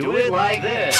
Do it like this.